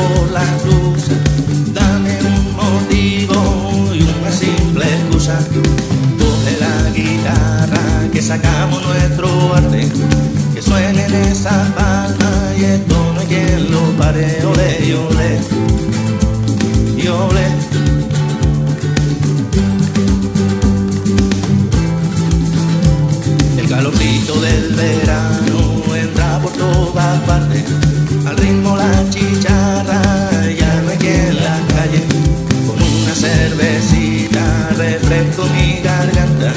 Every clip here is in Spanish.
por la cruz. Dame un motivo y una simple excusa. Coge la guitarra que sacamos nuestro arte. Que suene en esa palma y esto no hay quien lo pare. Ole, ole, y ole. Cervecita refresco mi garganta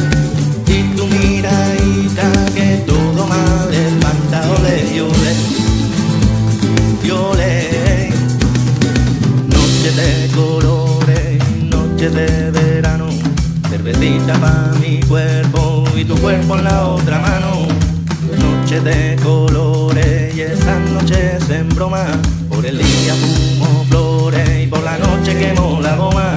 y tu miradita que todo mal levanta, ole y ole, y ole. Noche de colores, noche de verano, cervecita pa' mi cuerpo y tu cuerpo en la otra mano. Noche de colores y esas noches en broma, por el día fumo flores y por la noche quemo la goma.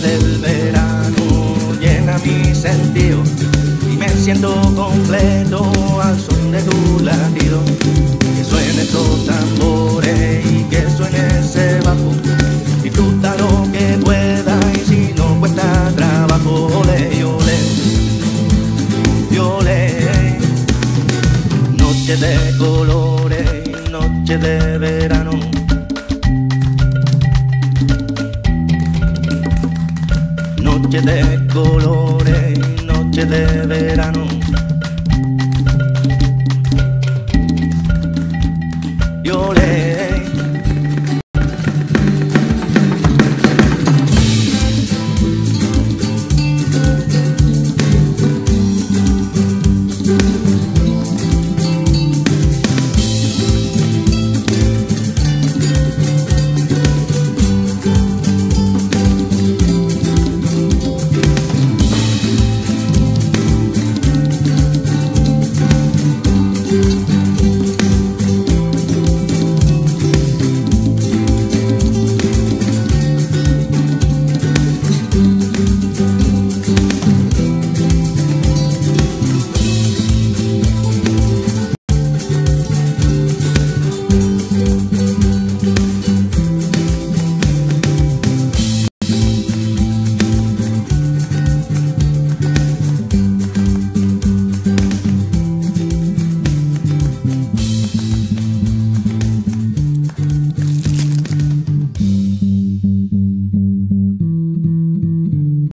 Del verano llena mi sentido y me siento completo al son de tu latido. Que suene estos tambores y que suene ese bajo. Disfruta lo que pueda y si no cuesta trabajo ole ole ole. Noche de colores noche de verano Noche de colores, noche de verano. Yo le